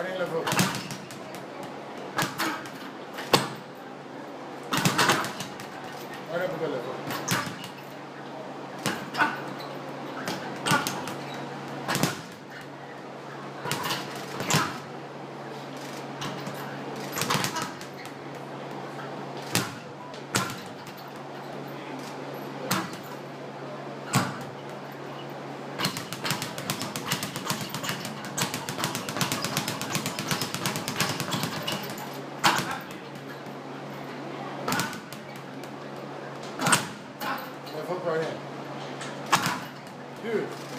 आने लगो और अब लगो hook right in. Dude.